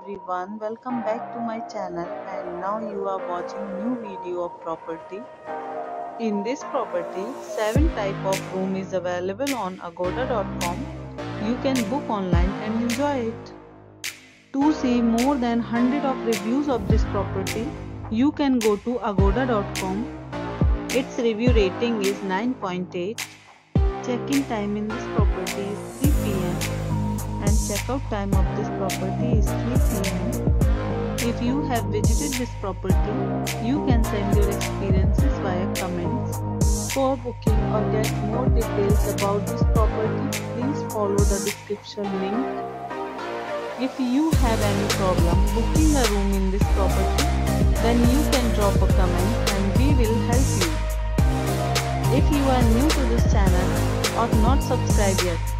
everyone. Welcome back to my channel. And now you are watching new video of property. In this property 7 type of room is available on agoda.com you can book online and enjoy it. To see more than 100 of reviews of this property you can go to agoda.com its review rating is 9.8 check-in time in this property is 3 pm checkout time of this property is 3 pm. If you have visited this property, you can send your experiences via comments. For booking or get more details about this property, please follow the description link. If you have any problem booking a room in this property, then you can drop a comment and we will help you. If you are new to this channel or not subscribed yet,